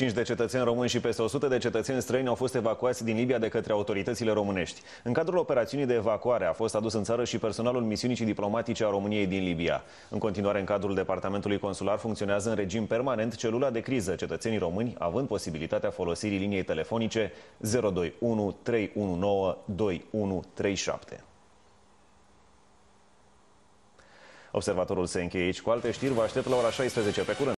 5 de cetățeni români și peste 100 de cetățeni străini au fost evacuați din Libia de către autoritățile românești. În cadrul operațiunii de evacuare a fost adus în țară și personalul misiunii diplomatice a României din Libia. În continuare, în cadrul departamentului consular funcționează în regim permanent celula de criză cetățenii români, având posibilitatea folosirii liniei telefonice 021 319 2137. Observatorul se încheie aici cu alte știri. Vă aștept la ora 16 pe curând.